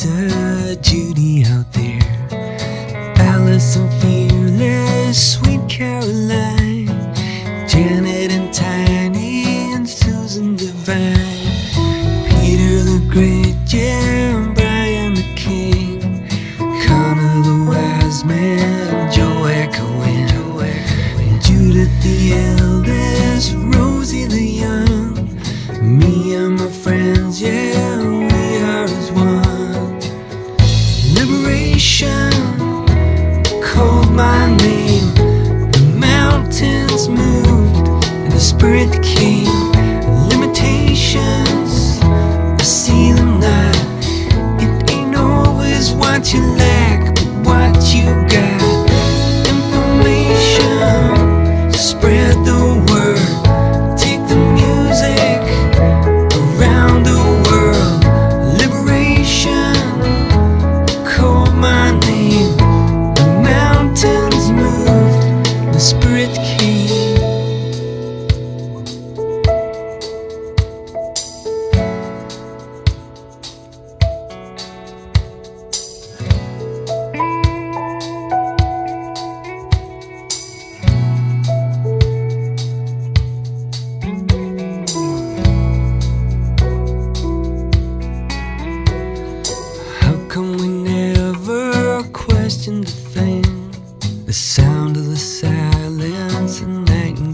Teresa, Judy out there, Allison Fearless, Sweet Caroline, Janet and Tiny, and Susan Divine, Peter the Great, and Brian the King, Connor the Wise Man, Joe Echoing, Judith the Eldest, spirit came Limitations I see them now It ain't always what you lack But what you got. Information Spread the word. Take the music Around the world. Liberation Call my name. The mountains moved The spirit came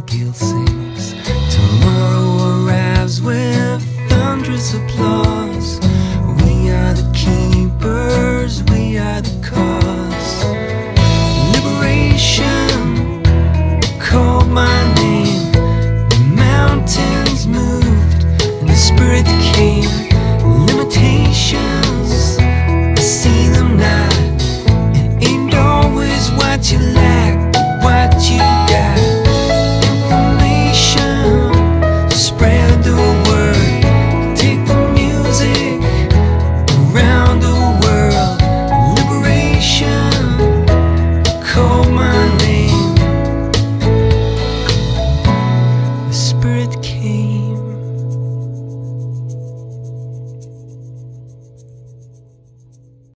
nightingale sings. Tomorrow arrives with thunderous applause.